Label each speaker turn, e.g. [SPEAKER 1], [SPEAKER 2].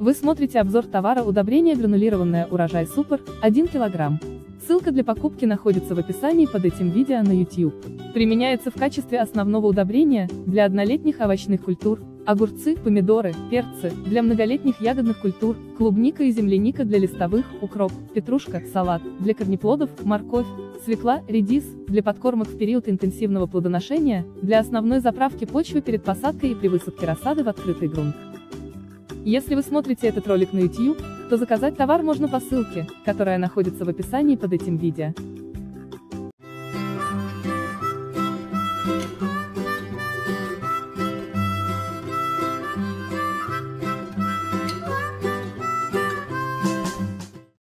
[SPEAKER 1] Вы смотрите обзор товара удобрение гранулированное урожай супер 1 кг. Ссылка для покупки находится в описании под этим видео на YouTube. Применяется в качестве основного удобрения для однолетних овощных культур, огурцы, помидоры, перцы, для многолетних ягодных культур, клубника и земляника для листовых, укроп, петрушка, салат, для корнеплодов, морковь, свекла, редис, для подкормок в период интенсивного плодоношения, для основной заправки почвы перед посадкой и при высадке рассады в открытый грунт. Если вы смотрите этот ролик на YouTube, то заказать товар можно по ссылке, которая находится в описании под этим видео.